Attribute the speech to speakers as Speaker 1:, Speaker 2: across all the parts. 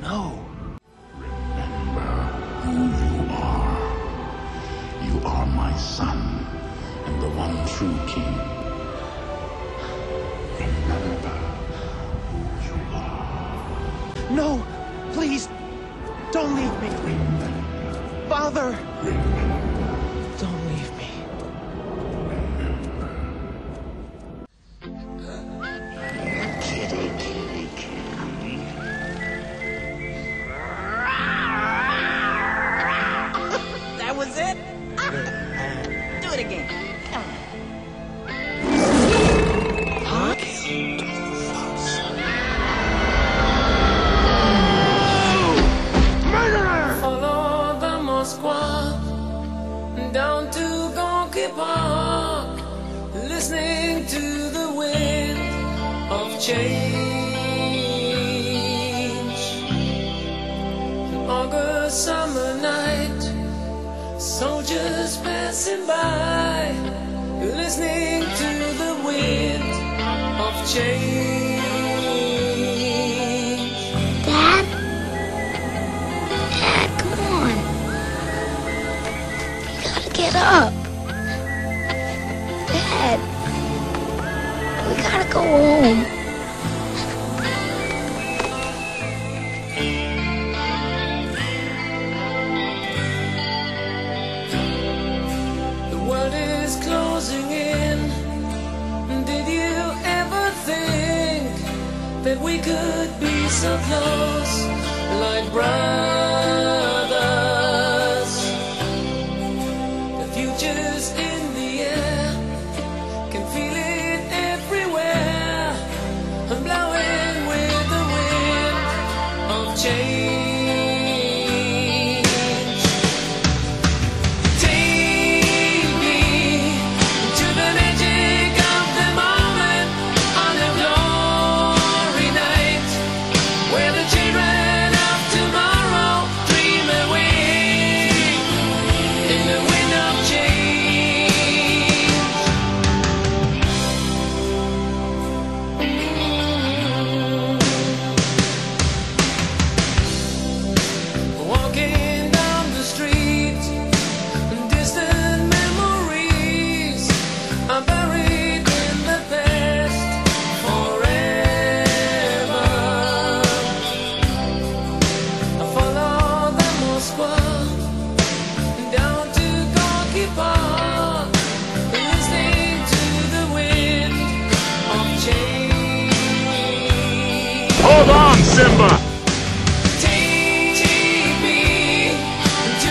Speaker 1: No.
Speaker 2: Remember who you are. You are my son and the one true king. Remember who you are.
Speaker 1: No! Please! Don't leave me! Father! Don't
Speaker 3: Gorky Park, listening to the wind of change. An August summer night, soldiers passing by, listening to the wind of change.
Speaker 4: Go home.
Speaker 3: The world is closing in. Did you ever think that we could be so close, like brothers?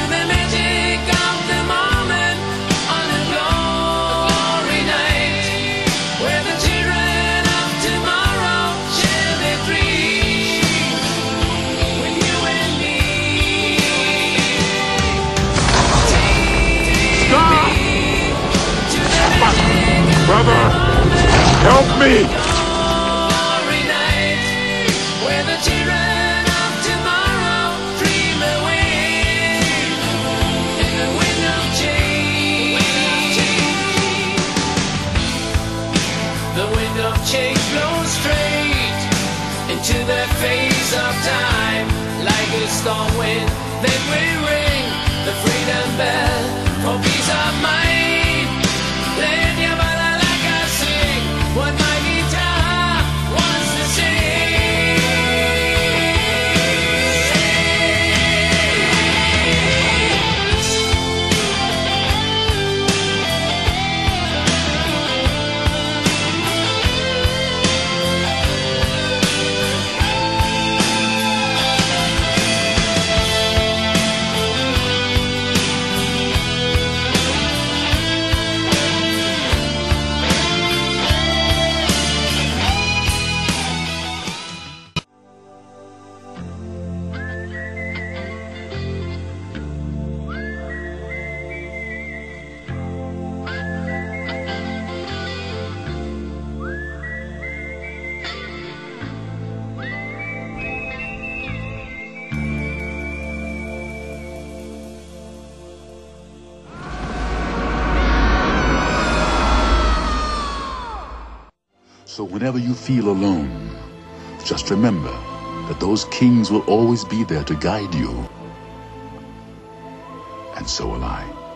Speaker 3: The magic of the moment. On a glory day where the children of tomorrow shall be free with you and me. Take the
Speaker 5: help me!
Speaker 3: The wind of change blows straight into the face of time, like a storm wind. Then we ring
Speaker 2: So whenever you feel alone, just remember that those kings will always be there to guide you. And so will I.